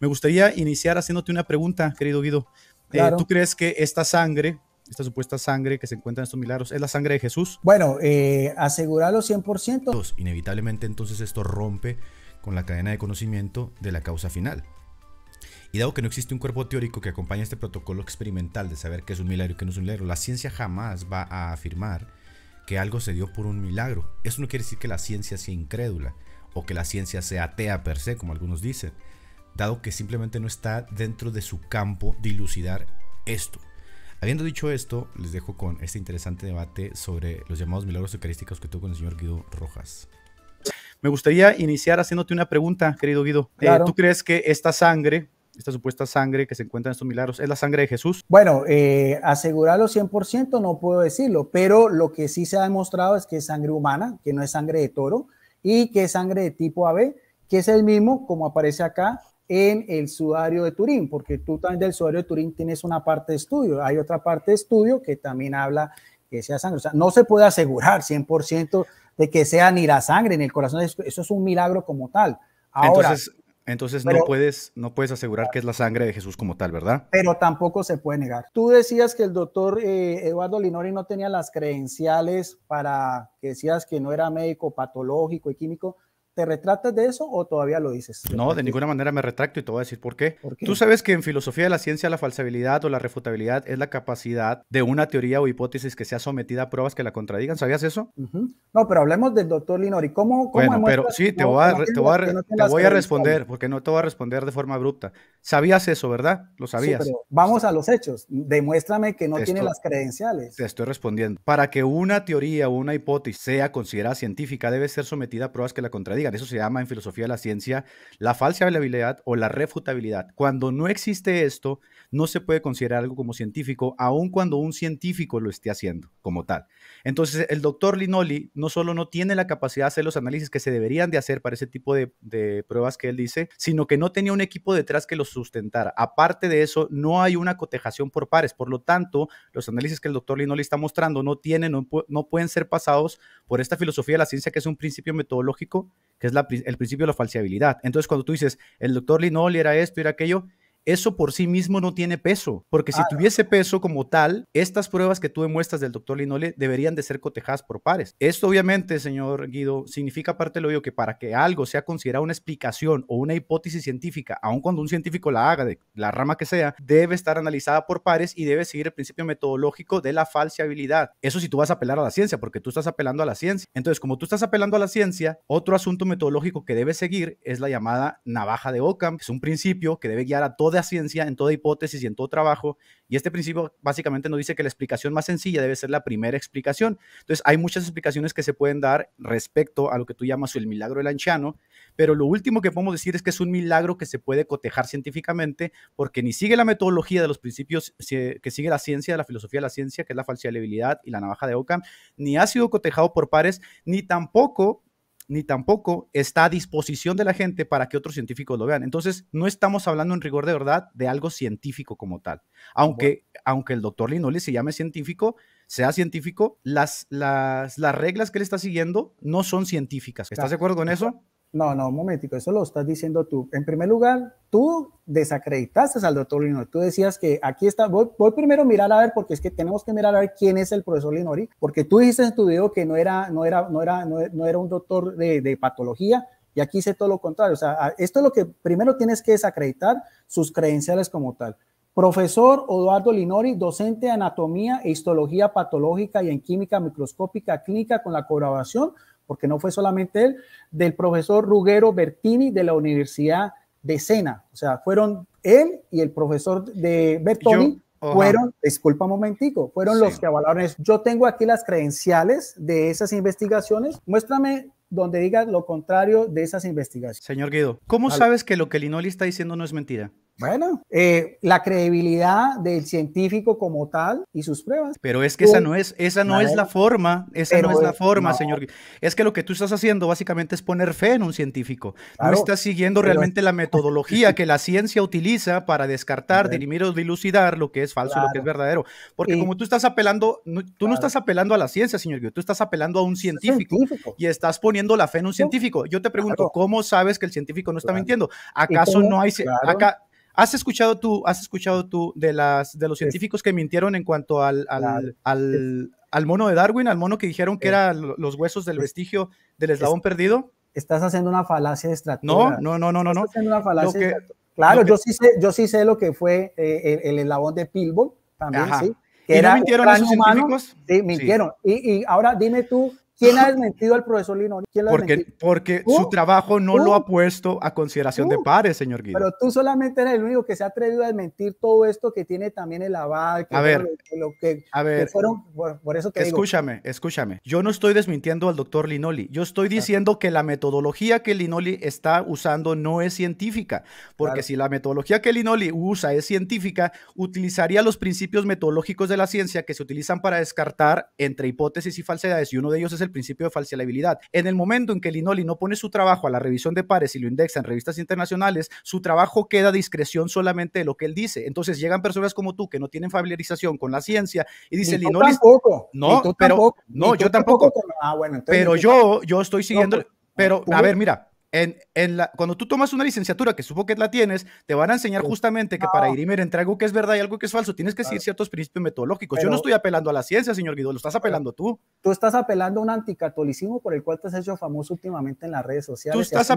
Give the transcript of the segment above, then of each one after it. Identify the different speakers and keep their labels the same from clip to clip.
Speaker 1: Me gustaría iniciar haciéndote una pregunta, querido Guido. Eh, ¿Tú crees que esta sangre, esta supuesta sangre que se encuentra en estos milagros, es la sangre de Jesús?
Speaker 2: Bueno, eh, asegurarlo 100%.
Speaker 1: Inevitablemente entonces esto rompe con la cadena de conocimiento de la causa final. Y dado que no existe un cuerpo teórico que acompañe este protocolo experimental de saber qué es un milagro y qué no es un milagro, la ciencia jamás va a afirmar que algo se dio por un milagro. Eso no quiere decir que la ciencia sea incrédula o que la ciencia sea atea per se, como algunos dicen, dado que simplemente no está dentro de su campo dilucidar esto. Habiendo dicho esto, les dejo con este interesante debate sobre los llamados milagros eucarísticos que tuvo con el señor Guido Rojas. Me gustaría iniciar haciéndote una pregunta, querido Guido. Eh, ¿Tú crees que esta sangre esta supuesta sangre que se encuentra en estos milagros, ¿es la sangre de Jesús?
Speaker 2: Bueno, eh, asegurarlo 100% no puedo decirlo, pero lo que sí se ha demostrado es que es sangre humana, que no es sangre de toro, y que es sangre de tipo AB, que es el mismo como aparece acá en el sudario de Turín, porque tú también del sudario de Turín tienes una parte de estudio, hay otra parte de estudio que también habla que sea sangre, o sea, no se puede asegurar 100% de que sea ni la sangre ni el corazón, eso es un milagro como tal.
Speaker 1: Ahora, Entonces, entonces no, puedes, no puedes asegurar que es la sangre de Jesús como tal, ¿verdad?
Speaker 2: Pero tampoco se puede negar. Tú decías que el doctor eh, Eduardo Linori no tenía las credenciales para que decías que no era médico patológico y químico. ¿Te retratas de eso o todavía lo dices?
Speaker 1: No, de ninguna manera me retracto y te voy a decir por qué. Tú sabes que en filosofía de la ciencia la falsabilidad o la refutabilidad es la capacidad de una teoría o hipótesis que sea sometida a pruebas que la contradigan. ¿Sabías eso?
Speaker 2: No, pero hablemos del doctor Linori. ¿Cómo, cómo
Speaker 1: bueno, pero sí, te voy a, te voy a, voy a responder, porque no te voy a responder de forma abrupta. Sabías eso, ¿verdad? Lo sabías. Sí, pero
Speaker 2: vamos a los hechos. Demuéstrame que no tiene las credenciales.
Speaker 1: Te estoy respondiendo. Para que una teoría o una hipótesis sea considerada científica, debe ser sometida a pruebas que la contradigan. Eso se llama en filosofía de la ciencia la falsibilidad o la refutabilidad. Cuando no existe esto, no se puede considerar algo como científico, aun cuando un científico lo esté haciendo como tal. Entonces, el doctor Linoli no solo no tiene la capacidad de hacer los análisis que se deberían de hacer para ese tipo de, de pruebas que él dice, sino que no tenía un equipo detrás que lo sustentara. Aparte de eso, no hay una cotejación por pares. Por lo tanto, los análisis que el doctor Linoli está mostrando no tienen, no, no pueden ser pasados por esta filosofía de la ciencia que es un principio metodológico, que es la, el principio de la falsibilidad. Entonces, cuando tú dices, el doctor Linoli era esto, era aquello, eso por sí mismo no tiene peso, porque si ah, tuviese peso como tal, estas pruebas que tú demuestras del doctor Linole deberían de ser cotejadas por pares. Esto obviamente, señor Guido, significa parte de lo obvio que para que algo sea considerado una explicación o una hipótesis científica, aun cuando un científico la haga de la rama que sea, debe estar analizada por pares y debe seguir el principio metodológico de la falsibilidad. Eso si tú vas a apelar a la ciencia, porque tú estás apelando a la ciencia. Entonces, como tú estás apelando a la ciencia, otro asunto metodológico que debe seguir es la llamada navaja de Ockham, que es un principio que debe guiar a toda ciencia, en toda hipótesis y en todo trabajo. Y este principio básicamente nos dice que la explicación más sencilla debe ser la primera explicación. Entonces, hay muchas explicaciones que se pueden dar respecto a lo que tú llamas el milagro del anciano, pero lo último que podemos decir es que es un milagro que se puede cotejar científicamente porque ni sigue la metodología de los principios que sigue la ciencia, la filosofía de la ciencia, que es la falsibilidad y la navaja de Ockham, ni ha sido cotejado por pares, ni tampoco ni tampoco está a disposición de la gente para que otros científicos lo vean. Entonces, no estamos hablando en rigor de verdad de algo científico como tal. Aunque, aunque el doctor Linoli se llame científico, sea científico, las, las, las reglas que él está siguiendo no son científicas. ¿Estás de acuerdo con eso?
Speaker 2: No, no, un momentico, eso lo estás diciendo tú. En primer lugar, tú desacreditaste al doctor Linori. Tú decías que aquí está, voy, primero a mirar a ver, porque es que tenemos que mirar a ver quién es el profesor Linori, porque tú dijiste en tu video que no era, no era, no era, no, era un doctor de, de patología, y aquí hice todo lo contrario. O sea, esto es lo que primero tienes que desacreditar sus credenciales como tal. Profesor Eduardo Linori, docente de anatomía e histología patológica y en química microscópica clínica con la colaboración porque no fue solamente él, del profesor Ruggero Bertini de la Universidad de Sena. O sea, fueron él y el profesor de Bertoni. fueron, disculpa un momentico, fueron los que avalaron eso. Yo tengo aquí las credenciales de esas investigaciones. Muéstrame donde diga lo contrario de esas investigaciones.
Speaker 1: Señor Guido, ¿cómo sabes que lo que Linoli está diciendo no es mentira?
Speaker 2: Bueno, eh, la credibilidad del científico como tal y sus pruebas.
Speaker 1: Pero es que esa no es, esa no es la forma, esa no es la forma, señor. Es que lo que tú estás haciendo básicamente es poner fe en un científico. no estás siguiendo realmente la metodología que la ciencia utiliza para descartar, dirimir o dilucidar lo que es falso y lo que es verdadero. Porque como tú estás apelando, tú no estás apelando a la ciencia, señor tú estás apelando a un científico, y estás poniendo la fe en un científico. Yo te pregunto, ¿cómo sabes que el científico no está mintiendo? ¿Acaso no hay... Acá, ¿Has escuchado tú, has escuchado tú de, las, de los científicos que mintieron en cuanto al, al, al, mono de Darwin, al mono que dijeron que eran los huesos del vestigio del eslabón perdido?
Speaker 2: Estás haciendo una falacia estrategia.
Speaker 1: No, no, no, no, no. Estás
Speaker 2: haciendo una falacia Claro, yo, sí sé, yo sí sé lo que fue eh, el, eslabón de Pilbo, también, sí.
Speaker 1: Que ¿Y no mintieron esos científicos?
Speaker 2: Sí, mintieron. Y, y ahora dime tú, ¿Quién ha desmentido al profesor Linoli?
Speaker 1: porque porque su trabajo no lo ha puesto a consideración de pares, señor Guido.
Speaker 2: Pero tú solamente eres el único que se ha atrevido a desmentir todo esto que tiene también el aval.
Speaker 1: a ver,
Speaker 2: lo, que, a ver, fueron, por, eso te
Speaker 1: escúchame, escúchame. Yo no estoy desmintiendo al doctor Linoli. Yo estoy diciendo que la metodología que Linoli está usando no es científica. Porque si la metodología que Linoli usa es científica, utilizaría los principios metodológicos de la ciencia que se utilizan para descartar entre hipótesis y falsedades. Y uno de ellos es el principio de falsibilidad. En el momento en que Linoli no pone su trabajo a la revisión de pares y lo indexa en revistas internacionales, su trabajo queda a discreción solamente de lo que él dice. Entonces llegan personas como tú que no tienen familiarización con la ciencia y dicen Linoli.
Speaker 2: Tampoco.
Speaker 1: No, pero no, yo tampoco. Ah, bueno, pero yo, yo estoy siguiendo. Pues, pero, a ver, mira, en, en la, cuando tú tomas una licenciatura, que supongo que la tienes, te van a enseñar justamente que para dirimir entre algo que es verdad y algo que es falso, tienes que seguir ciertos principios metodológicos. Yo no estoy apelando a la ciencia, señor Guido, lo estás apelando tú.
Speaker 2: Tú estás apelando a un anticatolicismo por el cual te has hecho famoso últimamente en las redes sociales.
Speaker 1: Tú estás,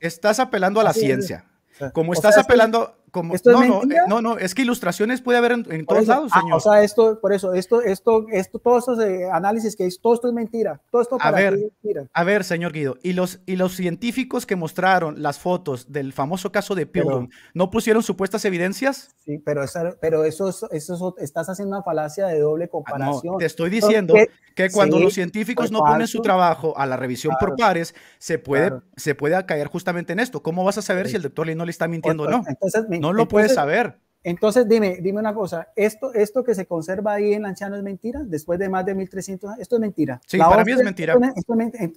Speaker 1: estás apelando a la ciencia. Como estás apelando, como, no, no, eh, no, no, es que ilustraciones puede haber en, todos lados, ah, señor.
Speaker 2: o sea, esto, por eso, esto, esto, esto, todos esos eh, análisis que es, todo esto es mentira. Todo esto
Speaker 1: para a ver, mentira. A ver, señor Guido, y los, y los científicos que mostraron las fotos del famoso caso de Pilgrim, ¿no pusieron supuestas evidencias?
Speaker 2: Sí, pero, pero eso, eso, estás haciendo una falacia de doble ah, comparación.
Speaker 1: te estoy diciendo que cuando los científicos no ponen su trabajo a la revisión por pares, se puede, se puede caer justamente en esto. ¿Cómo vas a saber si el doctor Lino le está mintiendo o no? Entonces, no lo puedes saber.
Speaker 2: Entonces, dime, dime una cosa, ¿esto, ¿esto que se conserva ahí en Lanciano es mentira? Después de más de 1300 años, esto es mentira.
Speaker 1: Sí, para mí es mentira.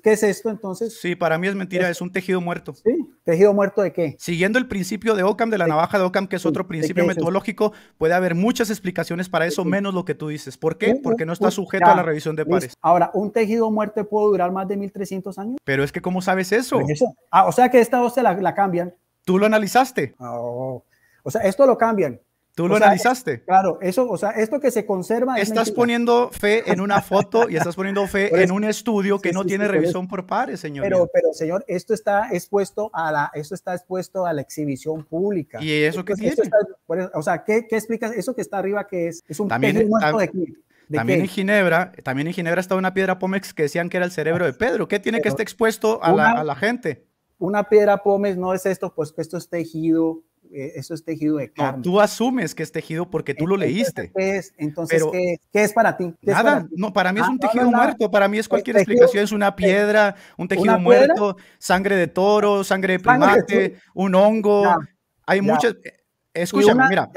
Speaker 2: ¿Qué es esto entonces?
Speaker 1: Sí, para mí es mentira, es, un tejido muerto.
Speaker 2: Sí, tejido muerto de qué?
Speaker 1: Siguiendo el principio de Ockham, de la navaja de Ockham, que es otro principio metodológico, puede haber muchas explicaciones para eso, menos lo que tú dices. ¿Por qué? Porque no está sujeto a la revisión de pares.
Speaker 2: Ahora, ¿un tejido muerto puede durar más de 1300 años?
Speaker 1: Pero es que, ¿cómo sabes eso?
Speaker 2: Ah, o sea que esta voz la, la cambian.
Speaker 1: ¿Tú lo analizaste?
Speaker 2: Oh. O sea, esto lo cambian.
Speaker 1: ¿Tú lo analizaste?
Speaker 2: Claro, eso, o sea, esto que se conserva.
Speaker 1: Estás poniendo fe en una foto y estás poniendo fe en un estudio que no tiene revisión por pares, señor.
Speaker 2: Pero, pero, señor, esto está expuesto a la, esto está expuesto a la exhibición pública.
Speaker 1: ¿Y eso qué tiene?
Speaker 2: o sea, ¿qué, ¿qué, explicas? Eso que está arriba, que es? Es un
Speaker 1: también, de también en Ginebra, también en Ginebra estaba una piedra Pómex que decían que era el cerebro de Pedro. ¿Qué tiene que estar expuesto a, la, a la gente?
Speaker 2: Una piedra Pómex no es esto, pues que esto es tejido eso es tejido de carne.
Speaker 1: tú asumes que es tejido porque tú lo leíste.
Speaker 2: entonces, ¿qué, es para ti?
Speaker 1: nada, no, para mí es ah, un tejido muerto, para mí es cualquier explicación, es una piedra, un tejido muerto, sangre de toro, sangre de primate, un hongo. Hay muchas, Escúchame, mira,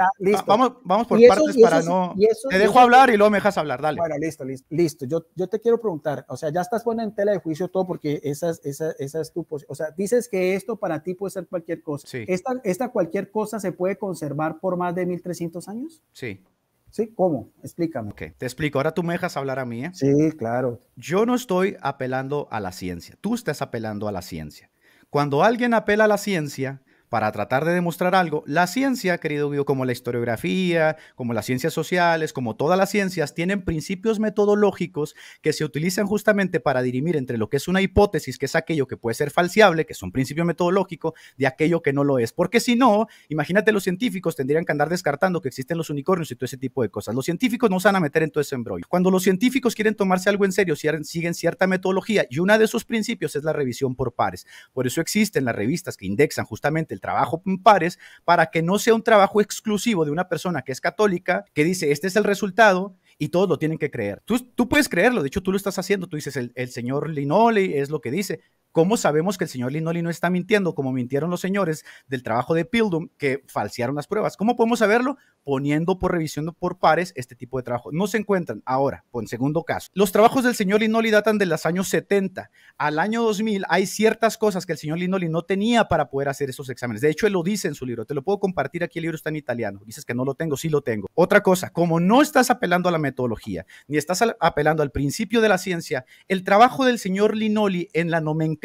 Speaker 1: vamos, vamos por partes para no... te dejo hablar y luego me dejas hablar, dale.
Speaker 2: Bueno, listo, listo, listo. Yo, yo te quiero preguntar, o sea, ya estás poniendo en tela de juicio todo porque esa, esa, esa es tu posición. O sea, dices que esto para ti puede ser cualquier cosa.
Speaker 1: Sí.
Speaker 2: ¿Esta, ¿Esta cualquier cosa se puede conservar por más de 1300 años?
Speaker 1: Sí.
Speaker 2: ¿Sí? ¿Cómo? Explícame.
Speaker 1: Ok, te explico. Ahora tú me dejas hablar a mí. ¿eh?
Speaker 2: Sí, claro.
Speaker 1: Yo no estoy apelando a la ciencia. Tú estás apelando a la ciencia. Cuando alguien apela a la ciencia, para tratar de demostrar algo, la ciencia, querido Guido, como la historiografía, como las ciencias sociales, como todas las ciencias, tienen principios metodológicos que se utilizan justamente para dirimir entre lo que es una hipótesis, que es aquello que puede ser falseable, que es un principio metodológico, de aquello que no lo es. Porque si no, imagínate, los científicos tendrían que andar descartando que existen los unicornios y todo ese tipo de cosas. Los científicos no se van a meter en todo ese embrollo. Cuando los científicos quieren tomarse algo en serio, siguen cierta metodología y uno de esos principios es la revisión por pares. Por eso existen las revistas que indexan justamente el trabajo en pares para que no sea un trabajo exclusivo de una persona que es católica, que dice, este es el resultado y todos lo tienen que creer. Tú, tú puedes creerlo, de hecho tú lo estás haciendo, tú dices, el, el señor Linoli es lo que dice, ¿Cómo sabemos que el señor Linoli no está mintiendo como mintieron los señores del trabajo de Pildum que falsearon las pruebas? ¿Cómo podemos saberlo? Poniendo por revisión por pares este tipo de trabajo. No se encuentran ahora, en segundo caso. Los trabajos del señor Linoli datan de los años 70. Al año 2000 hay ciertas cosas que el señor Linoli no tenía para poder hacer esos exámenes. De hecho, él lo dice en su libro. Te lo puedo compartir aquí, el libro está en italiano. Dices que no lo tengo, sí lo tengo. Otra cosa, como no estás apelando a la metodología, ni estás apelando al principio de la ciencia, el trabajo del señor Linoli en la nomenclatura,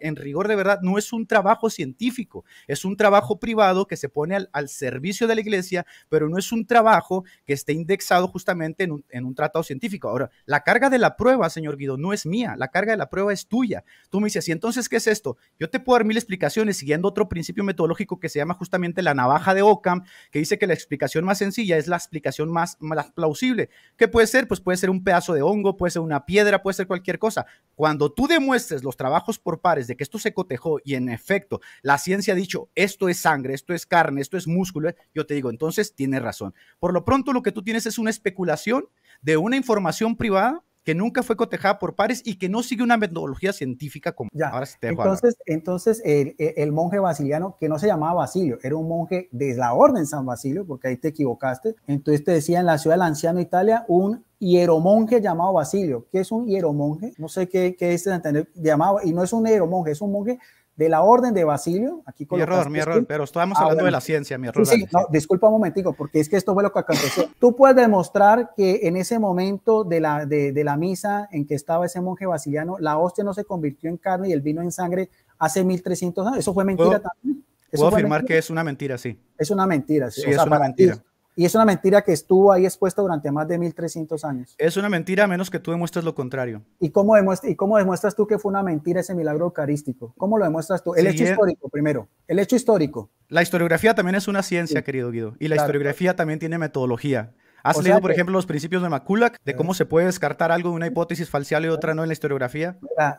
Speaker 1: en rigor de verdad, no es un trabajo científico, es un trabajo privado que se pone al, servicio de la iglesia, pero no es un trabajo que esté indexado justamente en un, tratado científico. Ahora, la carga de la prueba, señor Guido, no es mía, la carga de la prueba es tuya. Tú me dices, ¿y entonces qué es esto? Yo te puedo dar mil explicaciones siguiendo otro principio metodológico que se llama justamente la navaja de Ockham, que dice que la explicación más sencilla es la explicación más, más plausible. ¿Qué puede ser? Pues puede ser un pedazo de hongo, puede ser una piedra, puede ser cualquier cosa. Cuando tú demuestres los trabajos por pares de que esto se cotejó y en efecto la ciencia ha dicho esto es sangre, esto es carne, esto es músculo, yo te digo, entonces tienes razón. Por lo pronto lo que tú tienes es una especulación de una información privada que nunca fue cotejada por pares y que no sigue una metodología científica como
Speaker 2: ya. ahora te Entonces, entonces el, el, monje basiliano, que no se llamaba Basilio, era un monje de la orden San Basilio, porque ahí te equivocaste. Entonces te decía en la ciudad del anciano Italia un hieromonje llamado Basilio. ¿Qué es un hieromonje? No sé qué, qué es entender, llamado, y no es un hieromonje, es un monje de la orden de Basilio. Aquí
Speaker 1: mi error, mi error, pero estamos hablando de la ciencia, mi error.
Speaker 2: Sí, sí, no, disculpa un momentico, porque es que esto fue lo que aconteció. Tú puedes demostrar que en ese momento de la, de, de la misa en que estaba ese monje basiliano, la hostia no se convirtió en carne y el vino en sangre hace 1300 años. Eso fue mentira también.
Speaker 1: puedo afirmar que es una mentira, sí.
Speaker 2: Es una mentira,
Speaker 1: sí. sí es una mentira.
Speaker 2: Y es una mentira que estuvo ahí expuesta durante más de 1300 años.
Speaker 1: Es una mentira a menos que tú demuestres lo contrario.
Speaker 2: ¿Y cómo, demuestra, ¿Y cómo demuestras tú que fue una mentira ese milagro eucarístico? ¿Cómo lo demuestras tú? El hecho histórico, primero. El hecho histórico.
Speaker 1: La historiografía también es una ciencia, querido Guido. Y la historiografía también tiene metodología. ¿Has leído, por ejemplo, los principios de McCulloch de cómo se puede descartar algo de una hipótesis falsial y otra no en la historiografía?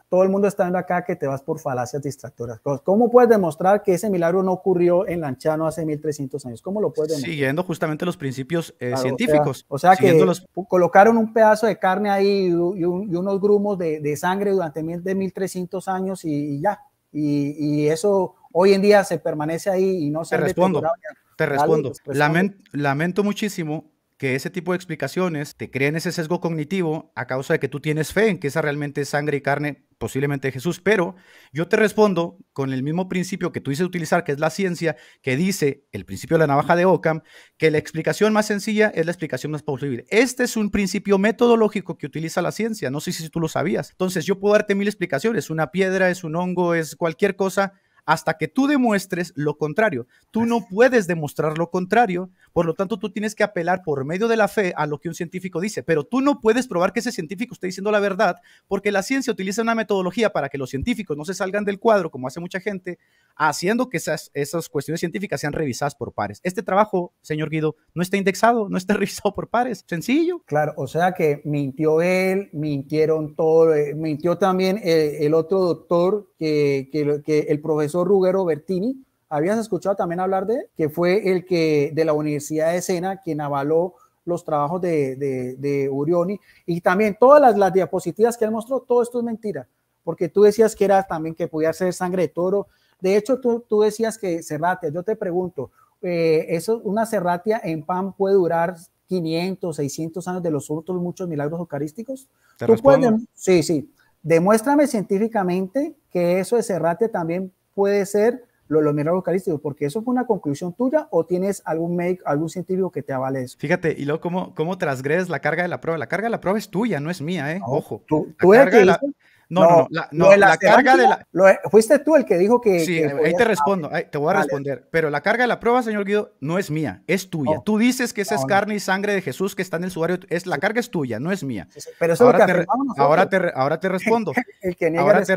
Speaker 2: todo el mundo está viendo acá que te vas por falacias distractoras. ¿Cómo puedes demostrar que ese milagro no ocurrió en Lanchano hace 1300 años? ¿Cómo lo puedes demostrar?
Speaker 1: Siguiendo justamente los principios eh, científicos.
Speaker 2: O sea, que colocaron un pedazo de carne ahí y, unos grumos de, sangre durante de 1300 años y, ya. Y, eso hoy en día se permanece ahí y no se...
Speaker 1: Te respondo. Te respondo. lamento muchísimo que ese tipo de explicaciones te creen ese sesgo cognitivo a causa de que tú tienes fe en que esa realmente es sangre y carne posiblemente de Jesús, pero yo te respondo con el mismo principio que tú dices utilizar, que es la ciencia, que dice el principio de la navaja de Ockham, que la explicación más sencilla es la explicación más posible. Este es un principio metodológico que utiliza la ciencia, no sé si tú lo sabías. Entonces yo puedo darte mil explicaciones, una piedra, es un hongo, es cualquier cosa, hasta que tú demuestres lo contrario. Tú no puedes demostrar lo contrario, por lo tanto tú tienes que apelar por medio de la fe a lo que un científico dice, pero tú no puedes probar que ese científico esté diciendo la verdad, porque la ciencia utiliza una metodología para que los científicos no se salgan del cuadro, como hace mucha gente, haciendo que esas, esas cuestiones científicas sean revisadas por pares. Este trabajo, señor Guido, no está indexado, no está revisado por pares, sencillo.
Speaker 2: Claro, o sea que mintió él, mintieron todo, eh, mintió también el, el otro doctor que, que, que el profesor Ruggero Bertini, ¿habías escuchado también hablar de él? Que fue el que de la Universidad de Sena quien avaló los trabajos de, de, Urioni y también todas las, las, diapositivas que él mostró, todo esto es mentira, porque tú decías que era también que podía ser sangre de toro. De hecho, tú, tú decías que serratia, yo te pregunto, eh, eso, una serratia en pan puede durar 500, 600 años de los otros muchos milagros eucarísticos? ¿Tú puedes, sí, sí. Demuéstrame científicamente que eso de serratia también puede ser los, los milagros eucarísticos, porque eso fue una conclusión tuya o tienes algún médico, algún científico que te avale eso.
Speaker 1: Fíjate, y luego cómo, cómo transgredes la carga de la prueba. La carga de la prueba es tuya, no es mía, ¿eh? Ojo.
Speaker 2: Tú, tú eres que
Speaker 1: la... No, no, no, no, la, carga de la...
Speaker 2: fuiste tú el que dijo que...
Speaker 1: Sí, ahí te respondo, te voy a responder. Pero la carga de la prueba, señor Guido, no es mía, es tuya. Tú dices que esa es carne y sangre de Jesús que está en el sudario, es, la carga es tuya, no es mía.
Speaker 2: Pero eso ahora, es lo que
Speaker 1: te, ahora, te, ahora te respondo.
Speaker 2: el que niega
Speaker 1: ahora, te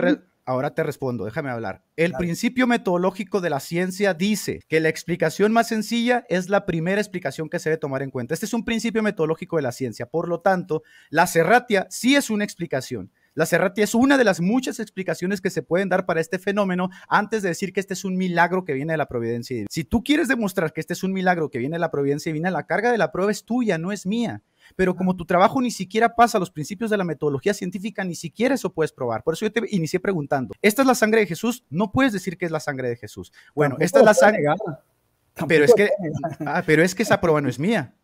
Speaker 1: ahora te respondo, déjame hablar. El principio metodológico de la ciencia dice que la explicación más sencilla es la primera explicación que se debe tomar en cuenta. Este es un principio metodológico de la ciencia. Por lo tanto, la serratia sí es una explicación. La serratia es una de las muchas explicaciones que se pueden dar para este fenómeno antes de decir que este es un milagro que viene de la providencia divina. Si tú quieres demostrar que este es un milagro que viene de la providencia divina, la carga de la prueba es tuya, no es mía. Pero como tu trabajo ni siquiera pasa a los principios de la metodología científica, ni siquiera eso puedes probar. Por eso yo te inicié preguntando, ¿esta es la sangre de Jesús? No puedes decir que es la sangre de Jesús. Bueno, esta es la sangre... Pero es, que, ah, pero es que esa prueba no es mía.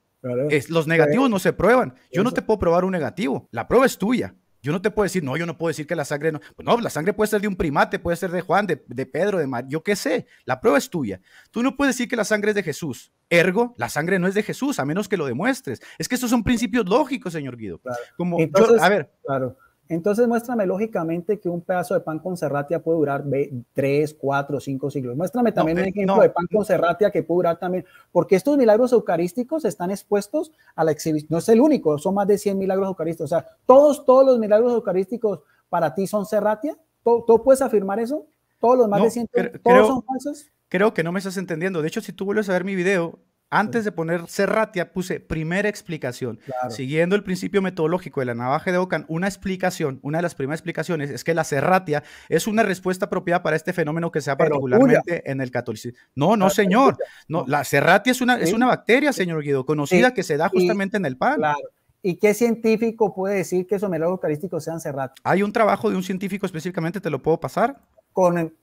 Speaker 1: Es, los negativos no se prueban. Yo no te puedo probar un negativo. La prueba es tuya. Yo no te puedo decir, no, yo no puedo decir que la sangre no. Pues no, la sangre puede ser de un primate, puede ser de Juan, de, Pedro, de Mar, yo qué sé. La prueba es tuya. Tú no puedes decir que la sangre es de Jesús. Ergo, la sangre no es de Jesús, a menos que lo demuestres. Es que estos son principios lógicos, señor Guido. Como
Speaker 2: a ver. Claro. Entonces muéstrame lógicamente que un pedazo de pan con serratia puede durar 3, 4, 5 siglos. Muéstrame también un eh, ejemplo de pan con serratia que puede durar también, porque estos milagros eucarísticos están expuestos a la exhibición. No es el único, son más de 100 milagros eucarísticos. O sea, todos, todos los milagros eucarísticos para ti son serratia. ¿Tú, puedes afirmar eso? ¿Todos los más de 100 todos son falsos?
Speaker 1: Creo que no me estás entendiendo. De hecho, si tú vuelves a ver mi video, antes de poner Serratia, puse primera explicación. Siguiendo el principio metodológico de la navaja de Ocan, una explicación, una de las primeras explicaciones es que la Serratia es una respuesta apropiada para este fenómeno que se da particularmente en el catolicismo. No, no, señor. No, la Serratia es una, es una bacteria, señor Guido, conocida que se da justamente en el pan.
Speaker 2: Claro. ¿Y qué científico puede decir que esos milagros eucarísticos sean Serratia?
Speaker 1: Hay un trabajo de un científico específicamente, te lo puedo pasar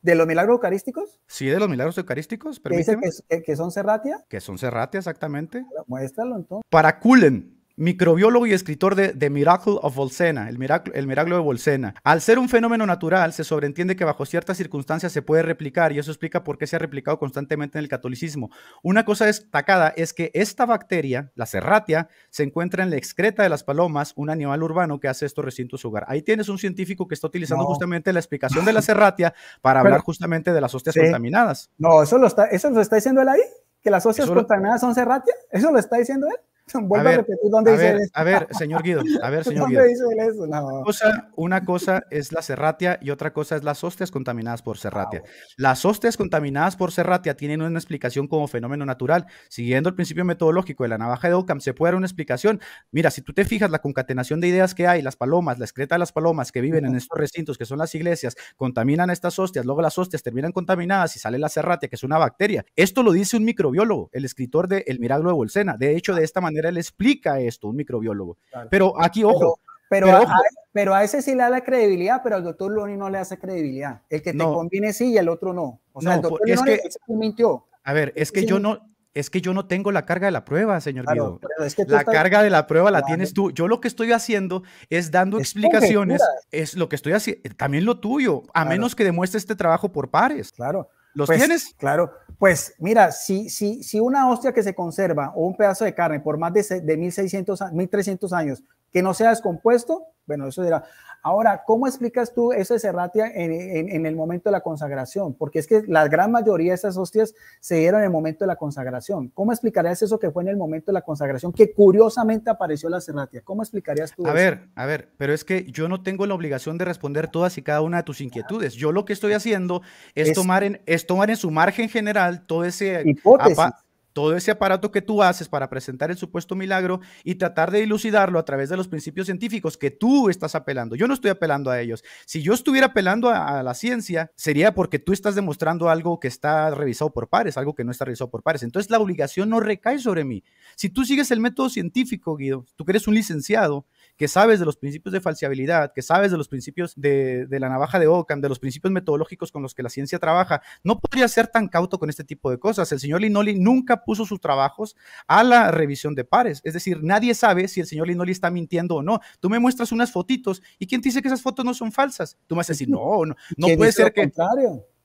Speaker 2: de los milagros eucarísticos.
Speaker 1: Sí, de los milagros eucarísticos.
Speaker 2: ¿Que dice que, son serratia?
Speaker 1: Que son serratia, exactamente.
Speaker 2: Muéstralo entonces.
Speaker 1: Para Cullen, microbiólogo y escritor de The Miracle of Bolsena, el milagro, el milagro de Bolsena. Al ser un fenómeno natural, se sobreentiende que bajo ciertas circunstancias se puede replicar y eso explica por qué se ha replicado constantemente en el catolicismo. Una cosa destacada es que esta bacteria, la serratia, se encuentra en la excreta de las palomas, un animal urbano que hace estos recintos su hogar. Ahí tienes un científico que está utilizando justamente la explicación de la serratia para hablar justamente de las hostias contaminadas.
Speaker 2: No, eso lo está, eso lo está diciendo él ahí, que las hostias contaminadas son serratia, eso lo está diciendo él.
Speaker 1: Vuelvo a, repetir dónde dice ver, A ver, señor Guido, a ver, señor ¿Dónde Dice eso? Una, cosa, una cosa es la serratia y otra cosa es las hostias contaminadas por serratia. Las hostias contaminadas por serratia tienen una explicación como fenómeno natural. Siguiendo el principio metodológico de la navaja de Ockham, se puede dar una explicación. Mira, si tú te fijas la concatenación de ideas que hay, las palomas, la excreta de las palomas que viven en estos recintos, que son las iglesias, contaminan estas hostias, luego las hostias terminan contaminadas y sale la serratia, que es una bacteria. Esto lo dice un microbiólogo, el escritor de El Milagro de Bolsena. De hecho, de esta manera él explica esto, un microbiólogo. Pero aquí, ojo.
Speaker 2: Pero, a, pero, a, ese sí le da la credibilidad, pero al doctor Loni no le hace credibilidad. El que te conviene sí y el otro no. O sea, el doctor es que, mintió.
Speaker 1: A ver, es que yo no, es que yo no tengo la carga de la prueba, señor claro, la carga de la prueba la tienes tú. Yo lo que estoy haciendo es dando explicaciones. Es lo que estoy haciendo. También lo tuyo, a menos que demuestre este trabajo por pares.
Speaker 2: Claro.
Speaker 1: ¿Los pues, tienes?
Speaker 2: Claro. Pues mira, si, si, si una hostia que se conserva o un pedazo de carne por más de, de 1600, 1300 años que no sea descompuesto, bueno, eso dirá. Ahora, ¿cómo explicas tú ese serratia en, el momento de la consagración? Porque es que la gran mayoría de esas hostias se dieron en el momento de la consagración. ¿Cómo explicarías eso que fue en el momento de la consagración, que curiosamente apareció la serratia? ¿Cómo explicarías tú
Speaker 1: a ver, a ver, pero es que yo no tengo la obligación de responder todas y cada una de tus inquietudes. Yo lo que estoy haciendo es, tomar, en, es tomar en su margen general todo ese...
Speaker 2: Hipótesis
Speaker 1: todo ese aparato que tú haces para presentar el supuesto milagro y tratar de dilucidarlo a través de los principios científicos que tú estás apelando. Yo no estoy apelando a ellos. Si yo estuviera apelando a, la ciencia, sería porque tú estás demostrando algo que está revisado por pares, algo que no está revisado por pares. Entonces la obligación no recae sobre mí. Si tú sigues el método científico, Guido, tú que eres un licenciado, que sabes de los principios de falsibilidad, que sabes de los principios de, la navaja de Ockham, de los principios metodológicos con los que la ciencia trabaja, no podría ser tan cauto con este tipo de cosas. El señor Linoli nunca puso sus trabajos a la revisión de pares. Es decir, nadie sabe si el señor Linoli está mintiendo o no. Tú me muestras unas fotitos y ¿quién te dice que esas fotos no son falsas? Tú me vas a decir, no, no, no puede ser que...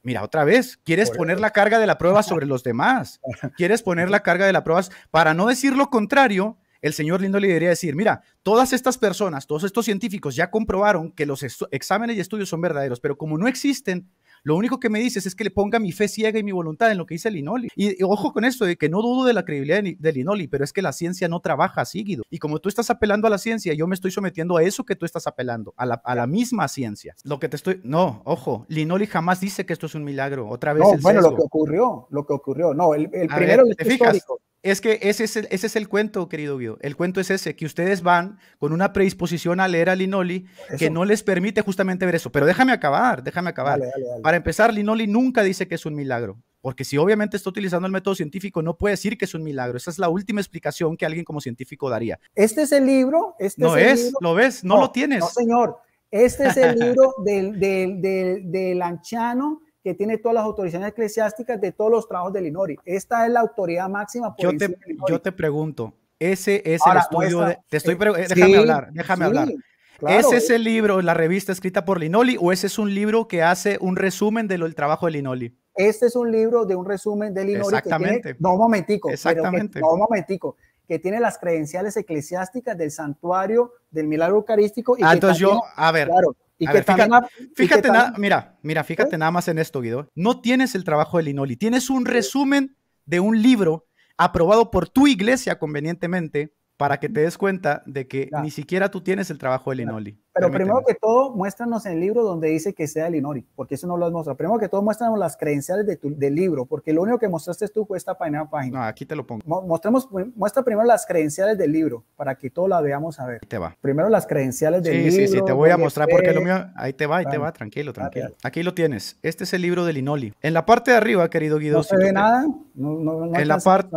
Speaker 1: Mira, otra vez, quieres poner la carga de la prueba sobre los demás. Quieres poner la carga de la prueba para no decir lo contrario el señor Lindo le debería decir, mira, todas estas personas, todos estos científicos ya comprobaron que los exámenes y estudios son verdaderos, pero como no existen, lo único que me dices es que le ponga mi fe ciega y mi voluntad en lo que dice Linoli. Y, ojo con esto, de que no dudo de la credibilidad de, Linoli, pero es que la ciencia no trabaja así, Guido. Y como tú estás apelando a la ciencia, yo me estoy sometiendo a eso que tú estás apelando, a la, misma ciencia. Lo que te estoy... No, ojo, Linoli jamás dice que esto es un milagro. Otra vez...
Speaker 2: No, bueno, lo que ocurrió, lo que ocurrió. No, el, primero...
Speaker 1: Ver, ¿te histórico. Es que ese es, el, ese es el cuento, querido Guido. El cuento es ese, que ustedes van con una predisposición a leer a Linoli que no les permite justamente ver eso. Pero déjame acabar, déjame acabar. Para empezar, Linoli nunca dice que es un milagro. Porque si obviamente está utilizando el método científico, no puede decir que es un milagro. Esa es la última explicación que alguien como científico daría.
Speaker 2: Este es el libro. Este
Speaker 1: no
Speaker 2: es, libro.
Speaker 1: lo ves, no, lo tienes.
Speaker 2: No, señor. Este es el libro del, del, del, del Anchano que tiene todas las autorizaciones eclesiásticas de todos los trabajos del INORI. Esta es la autoridad máxima.
Speaker 1: Por yo, te, yo te pregunto, ese es Ahora, el estudio muestra, de, te estoy eh, déjame sí, hablar, déjame sí, hablar. Claro, ¿Ese es el libro, la revista escrita por Linoli o ese es un libro que hace un resumen del trabajo de Linoli?
Speaker 2: Este es un libro de un resumen de Linoli.
Speaker 1: Exactamente.
Speaker 2: Que tiene, no, un momentico.
Speaker 1: Exactamente.
Speaker 2: Que, no, un momentico. Que tiene las credenciales eclesiásticas del santuario del milagro eucarístico. Y
Speaker 1: ah,
Speaker 2: que
Speaker 1: entonces
Speaker 2: también,
Speaker 1: yo, a ver,
Speaker 2: claro, y
Speaker 1: a
Speaker 2: que
Speaker 1: ver, fíjate,
Speaker 2: y
Speaker 1: fíjate
Speaker 2: que
Speaker 1: nada, mira, mira, fíjate
Speaker 2: ¿Eh?
Speaker 1: nada más en esto, Guido. No tienes el trabajo de Linoli, tienes un resumen de un libro aprobado por tu iglesia convenientemente para que te des cuenta de que
Speaker 2: Ya.
Speaker 1: ni siquiera tú tienes el trabajo de Linoli.
Speaker 2: Pero
Speaker 1: Permíteme.
Speaker 2: primero que todo, muéstranos en el libro donde dice que sea el INORI, porque eso no lo has mostrado. Primero que todo, muéstranos las credenciales de tu- del libro, porque lo único que mostraste tú fue esta primera página.
Speaker 1: No, aquí te lo pongo.
Speaker 2: Mo- Mostremos, muestra primero las credenciales del libro, para que todo la veamos a ver.
Speaker 1: Ahí te va.
Speaker 2: Primero las credenciales del
Speaker 1: Sí,
Speaker 2: libro.
Speaker 1: sí, sí, te voy a mostrar porque lo mío, ahí te va, ahí te va, tranquilo, tranquilo. Aquí lo tienes. Este es el libro de Linoli. En la parte de arriba, querido Guido,
Speaker 2: No se ve
Speaker 1: te-
Speaker 2: nada. No, no, no
Speaker 1: En la parte-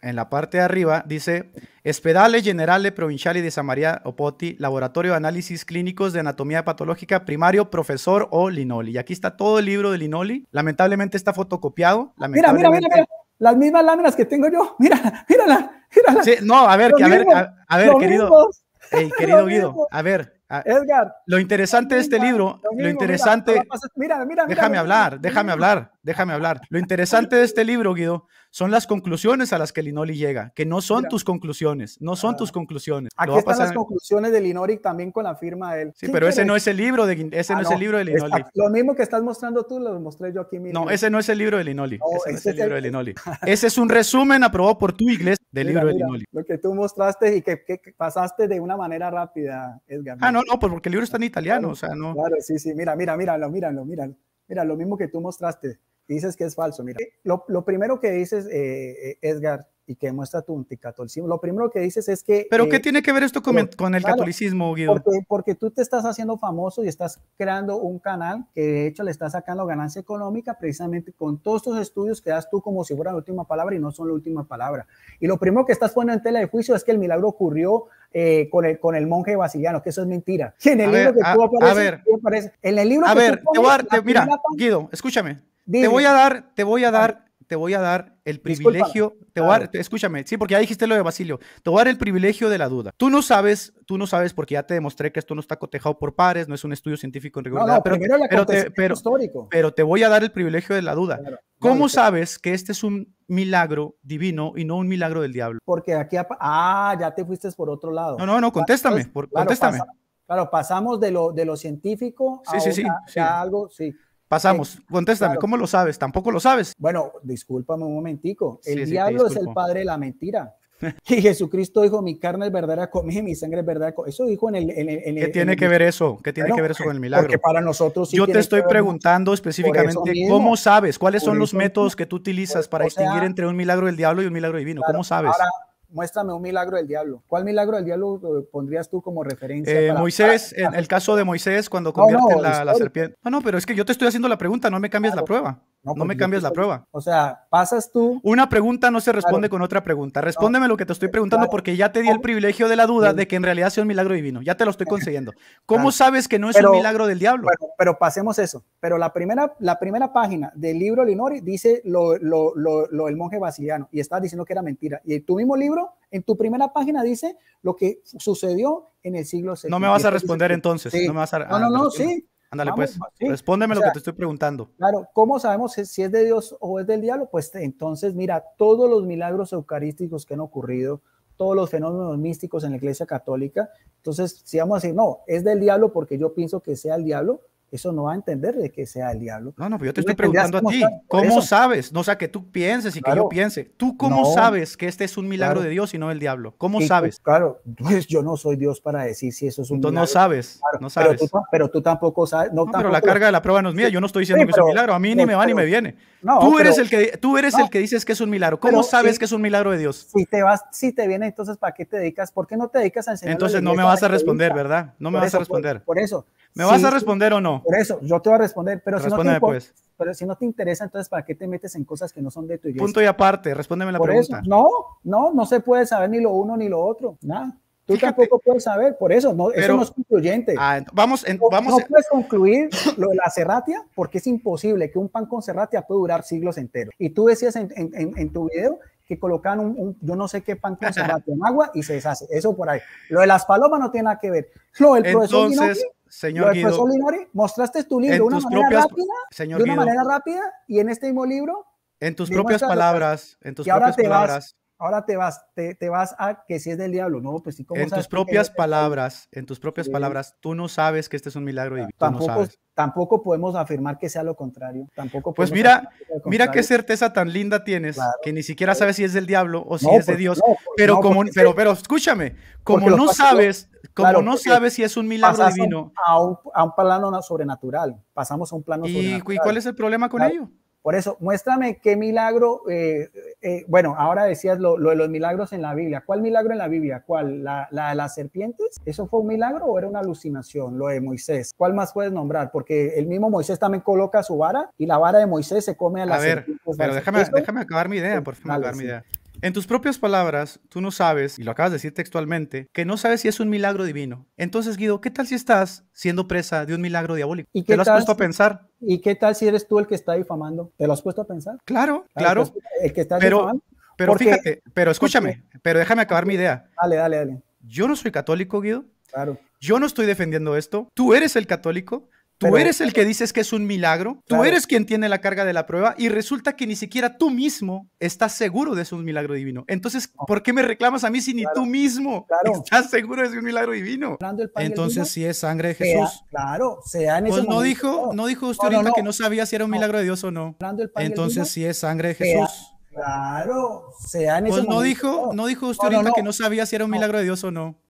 Speaker 1: En la parte de arriba dice Espedale Generale Provinciali de San María Opoti, Laboratorio de Análisis Clínicos de Anatomía Patológica, primario, profesor o Linoli. Y aquí está todo el libro de Linoli. Lamentablemente está fotocopiado.
Speaker 2: Mira, mira, mira,
Speaker 1: lamentablemente-
Speaker 2: mira. Las mismas láminas que tengo yo. Mira, mírala, mírala.
Speaker 1: Sí, no, a ver, a ver, a, a ver, querido,
Speaker 2: mismo.
Speaker 1: ey, querido Guido, a ver, a-
Speaker 2: Edgar.
Speaker 1: lo interesante de este
Speaker 2: Mira,
Speaker 1: libro,
Speaker 2: lo
Speaker 1: interesante,
Speaker 2: Mira, mira, mira, mira,
Speaker 1: Déjame
Speaker 2: mira,
Speaker 1: hablar,
Speaker 2: mira.
Speaker 1: déjame hablar, déjame hablar. Lo interesante de este libro, Guido, son las conclusiones a las que Linoli llega, que no son
Speaker 2: Mira.
Speaker 1: tus conclusiones, no son
Speaker 2: Ah.
Speaker 1: tus conclusiones. Lo
Speaker 2: Aquí están las
Speaker 1: pasar-
Speaker 2: conclusiones de Linori también con la firma de él.
Speaker 1: Sí,
Speaker 2: ¿Quién
Speaker 1: pero ese no es el libro de ese
Speaker 2: Ah,
Speaker 1: no es el libro de
Speaker 2: está-
Speaker 1: Linoli.
Speaker 2: Lo mismo que estás mostrando tú, lo mostré yo aquí. en mi
Speaker 1: No, ese no es el libro de Linoli.
Speaker 2: No,
Speaker 1: ese no es el libro de Linoli. Ese es un resumen aprobado por tu iglesia del
Speaker 2: Mira,
Speaker 1: libro de
Speaker 2: mira,
Speaker 1: Linoli.
Speaker 2: Lo que tú mostraste y que, pasaste de una manera rápida, Edgar.
Speaker 1: Ah, no, no, pues porque el libro está en italiano,
Speaker 2: Claro,
Speaker 1: o sea, no.
Speaker 2: Claro, sí, sí, mira, mira, míralo, míralo, míralo. Mira, lo mismo que tú mostraste. Dices que es falso, mira. Lo, lo primero que dices, eh, eh, Edgar, y que muestra tu anticatolicismo, lo primero que dices es que...
Speaker 1: Pero
Speaker 2: eh,
Speaker 1: ¿qué tiene que ver esto con,
Speaker 2: pero,
Speaker 1: con el
Speaker 2: claro,
Speaker 1: catolicismo, Guido?
Speaker 2: Porque, porque tú te estás haciendo famoso y estás creando un canal que de hecho le está sacando ganancia económica precisamente con todos estos estudios que das tú como si fuera la última palabra y no son la última palabra. Y lo primero que estás poniendo en tela de juicio es que el milagro ocurrió eh, con, el, con el monje basiliano, que eso es mentira. Y en el
Speaker 1: A
Speaker 2: libro
Speaker 1: ver,
Speaker 2: que tú
Speaker 1: a-
Speaker 2: apareces,
Speaker 1: a ver.
Speaker 2: tú apareces- en el libro
Speaker 1: A
Speaker 2: que
Speaker 1: ver,
Speaker 2: tú
Speaker 1: te voy a
Speaker 2: pones,
Speaker 1: te- mira, Guido, escúchame. Te voy a dar, te voy a dar, te voy a dar el
Speaker 2: Discúlpame,
Speaker 1: privilegio, te voy a dar,
Speaker 2: claro.
Speaker 1: te- escúchame, sí, porque ya dijiste lo de Basilio, te voy a dar el privilegio de la duda. Tú no sabes, tú no sabes porque ya te demostré que esto no está cotejado por pares, no es un estudio científico en
Speaker 2: No,
Speaker 1: regularidad,
Speaker 2: no,
Speaker 1: pero,
Speaker 2: primero el
Speaker 1: pero te- pero-
Speaker 2: histórico.
Speaker 1: pero te voy a dar el privilegio de la duda.
Speaker 2: Claro.
Speaker 1: ¿Cómo
Speaker 2: No,
Speaker 1: sabes que este es un milagro divino y no un milagro del diablo?
Speaker 2: Porque aquí, ah, ya te fuiste por otro lado.
Speaker 1: No, no, no, contéstame, por-
Speaker 2: claro,
Speaker 1: contéstame.
Speaker 2: pasa- claro, pasamos de lo, de lo científico
Speaker 1: Sí,
Speaker 2: a
Speaker 1: sí, sí,
Speaker 2: una-
Speaker 1: sí.
Speaker 2: ya algo, sí.
Speaker 1: Pasamos, contéstame,
Speaker 2: claro.
Speaker 1: ¿cómo lo sabes? Tampoco lo sabes.
Speaker 2: Bueno, discúlpame un momentico. El
Speaker 1: Sí, sí, te
Speaker 2: diablo es el padre de la mentira. Y Jesucristo dijo, mi carne es verdadera comida y mi sangre es verdadera. co-". Eso dijo en el... En el- en
Speaker 1: ¿Qué tiene
Speaker 2: en
Speaker 1: que ver eso? ¿Qué tiene
Speaker 2: Bueno,
Speaker 1: que ver eso con el milagro?
Speaker 2: Porque para nosotros sí
Speaker 1: Yo te estoy preguntando específicamente
Speaker 2: mismo.
Speaker 1: cómo sabes, cuáles son los métodos que tú utilizas para
Speaker 2: sea,
Speaker 1: distinguir entre un milagro del diablo y un milagro divino.
Speaker 2: Claro,
Speaker 1: ¿Cómo sabes?
Speaker 2: Ahora, muéstrame un milagro del diablo. ¿Cuál milagro del diablo eh, pondrías tú como referencia?
Speaker 1: Eh,
Speaker 2: para-
Speaker 1: Moisés, en el caso de Moisés, cuando convierte
Speaker 2: no,
Speaker 1: la, serpiente. No, no, pero es que yo te estoy haciendo la pregunta, no me cambies la prueba. No,
Speaker 2: porque
Speaker 1: me
Speaker 2: te
Speaker 1: la prueba.
Speaker 2: O sea, pasas tú...
Speaker 1: Una pregunta no se responde
Speaker 2: Claro.
Speaker 1: con otra pregunta. Respóndeme lo que te estoy preguntando
Speaker 2: Claro.
Speaker 1: porque ya te di el privilegio de la duda de que en realidad sea un milagro divino. Ya te lo estoy concediendo. ¿Cómo sabes que no es
Speaker 2: Pero-
Speaker 1: un milagro del diablo?
Speaker 2: Bueno, pero pasemos eso. Pero la primera, la primera página del libro Linori dice lo, lo, lo, lo del monje basiliano y estás diciendo que era mentira. Y tu mismo libro, en tu primera página dice lo que sucedió en el siglo VII.
Speaker 1: no me vas a responder entonces.
Speaker 2: Sí.
Speaker 1: No, me vas a...
Speaker 2: No, no, no, sí.
Speaker 1: Ándale,
Speaker 2: Vamos,
Speaker 1: pues.
Speaker 2: sí.
Speaker 1: Respóndeme
Speaker 2: O
Speaker 1: lo
Speaker 2: sea,
Speaker 1: que te estoy preguntando.
Speaker 2: Claro, ¿cómo sabemos si es de Dios o es del diablo? Pues entonces, mira, todos los milagros eucarísticos que han ocurrido, todos los fenómenos místicos en la Iglesia Católica, entonces, si vamos a decir, no, es del diablo porque yo pienso que sea el diablo, eso no va a entender de que sea el diablo.
Speaker 1: No, no, pero yo te
Speaker 2: Tú
Speaker 1: estoy preguntando a ti.
Speaker 2: que
Speaker 1: ¿Cómo
Speaker 2: eso.
Speaker 1: sabes? No, o sea, que tú pienses y que
Speaker 2: Claro.
Speaker 1: yo piense. ¿Tú cómo
Speaker 2: No.
Speaker 1: sabes que este es un milagro
Speaker 2: Claro.
Speaker 1: de Dios y no del diablo? ¿Cómo
Speaker 2: Y,
Speaker 1: sabes?
Speaker 2: Claro, pues yo no soy Dios para decir si eso es un
Speaker 1: Entonces no
Speaker 2: milagro.
Speaker 1: sabes,
Speaker 2: Claro,
Speaker 1: no
Speaker 2: pero
Speaker 1: sabes.
Speaker 2: tú ta- Pero, tú, tampoco sabes. No,
Speaker 1: No, pero la
Speaker 2: tampoco-
Speaker 1: carga de la prueba no es mía. Yo no estoy diciendo
Speaker 2: Sí,
Speaker 1: que es un
Speaker 2: pero-
Speaker 1: milagro. A mí ni
Speaker 2: pero-
Speaker 1: me va ni
Speaker 2: pero-
Speaker 1: me viene.
Speaker 2: No,
Speaker 1: tú eres,
Speaker 2: pero-
Speaker 1: el que, tú eres
Speaker 2: no.
Speaker 1: el que dices que es un milagro. ¿Cómo
Speaker 2: Pero
Speaker 1: sabes que es un milagro de Dios?
Speaker 2: Si te vas, si te viene, entonces ¿para qué te dedicas? ¿Por qué no te dedicas a enseñar?
Speaker 1: Entonces no me vas a responder, ¿verdad? No me vas a responder.
Speaker 2: Por, eso.
Speaker 1: ¿Me vas a responder o no? No?
Speaker 2: Por eso, yo te voy a responder, pero si, no te,
Speaker 1: pues.
Speaker 2: pero si no te interesa, entonces ¿para qué te metes en cosas que no son de tu iglesia?
Speaker 1: Punto y aparte, respóndeme la
Speaker 2: Por
Speaker 1: pregunta.
Speaker 2: eso, no, no, no se puede saber ni lo uno ni lo otro, nada. Tú
Speaker 1: Fíjate.
Speaker 2: tampoco puedes saber, por eso, no, eso no es concluyente.
Speaker 1: Ah, vamos, en- vamos,
Speaker 2: no puedes concluir lo de la serratia porque es imposible que un pan con serratia pueda durar siglos enteros. Y tú decías en, en- en- en tu video que colocaban un, un- yo no sé qué pan con serratia en agua y se deshace. Eso por ahí. Lo de las palomas no tiene nada que ver. Lo del profesor
Speaker 1: entonces, señor Guido,
Speaker 2: profesor Linori, mostraste tu libro una manera
Speaker 1: propias,
Speaker 2: rápida,
Speaker 1: señor
Speaker 2: de una
Speaker 1: Guido,
Speaker 2: manera rápida y en este mismo libro
Speaker 1: en tus propias palabras, en tus propias
Speaker 2: vas,
Speaker 1: palabras,
Speaker 2: ahora te vas, te, te vas a que si es del diablo, no, pues sí, ¿cómo
Speaker 1: en tus propias palabras, en tus propias palabras, tú no sabes que este es un milagro divino, no
Speaker 2: Tampoco, tampoco podemos afirmar que sea lo contrario. Tampoco
Speaker 1: Pues mira,
Speaker 2: que
Speaker 1: mira qué certeza tan linda tienes,
Speaker 2: Claro.
Speaker 1: que ni siquiera sabes si es del diablo o si
Speaker 2: No,
Speaker 1: es de
Speaker 2: pues,
Speaker 1: Dios.
Speaker 2: no, pues,
Speaker 1: pero como, pero, pero escúchame, como no sabes, como
Speaker 2: claro,
Speaker 1: no sabes si es un milagro divino,
Speaker 2: A un, a un plano na- sobrenatural. Pasamos a un plano
Speaker 1: ¿y,
Speaker 2: sobrenatural.
Speaker 1: y cuál es el problema con
Speaker 2: Claro.
Speaker 1: ello?
Speaker 2: Por eso, muéstrame qué milagro. eh, eh, bueno, ahora decías lo, lo de los milagros en la Biblia. ¿Cuál milagro en la Biblia? ¿Cuál? ¿La, la de las serpientes? ¿Eso fue un milagro o era una alucinación? Lo de Moisés. ¿Cuál más puedes nombrar? Porque el mismo Moisés también coloca su vara y la vara de Moisés se come a
Speaker 1: A
Speaker 2: las
Speaker 1: ver,
Speaker 2: serpientes
Speaker 1: pero déjame, déjame acabar mi idea, por favor, acabar mi idea. En tus propias palabras, tú no sabes, y lo acabas de decir textualmente, que no sabes si es un milagro divino. Entonces, Guido, ¿qué tal si estás siendo presa de un milagro diabólico?
Speaker 2: ¿Y qué
Speaker 1: ¿Te lo has
Speaker 2: tal
Speaker 1: puesto a
Speaker 2: si-
Speaker 1: pensar?
Speaker 2: ¿Y qué tal si eres tú el que está difamando? ¿Te lo has puesto a pensar?
Speaker 1: Claro, claro.
Speaker 2: pues, El que está
Speaker 1: Pero,
Speaker 2: difamando.
Speaker 1: pero
Speaker 2: porque-
Speaker 1: fíjate, pero escúchame, pero déjame acabar mi idea.
Speaker 2: Dale, dale, dale.
Speaker 1: Yo no soy católico, Guido.
Speaker 2: Claro.
Speaker 1: Yo no estoy defendiendo esto. Tú eres el católico. Tú
Speaker 2: Pero-
Speaker 1: eres el que dices que es un milagro. Tú eres quien tiene la carga de la prueba y resulta que ni siquiera tú mismo estás seguro de es un milagro divino. Entonces, ¿por qué me reclamas a mí si ni
Speaker 2: Claro.
Speaker 1: tú mismo
Speaker 2: Claro.
Speaker 1: estás seguro de es un milagro divino? Entonces, si es sangre de
Speaker 2: sea-
Speaker 1: Jesús.
Speaker 2: claro, sea en ese
Speaker 1: Pues no
Speaker 2: momento,
Speaker 1: dijo, no dijo usted
Speaker 2: No,
Speaker 1: ahorita
Speaker 2: no.
Speaker 1: que no sabía si era un milagro de Dios o no. Entonces, si es sangre de
Speaker 2: sea-
Speaker 1: Jesús.
Speaker 2: Claro, sea en ese
Speaker 1: Pues no
Speaker 2: momento,
Speaker 1: dijo, no dijo usted ahorita que no sabía si era un milagro de Dios o no.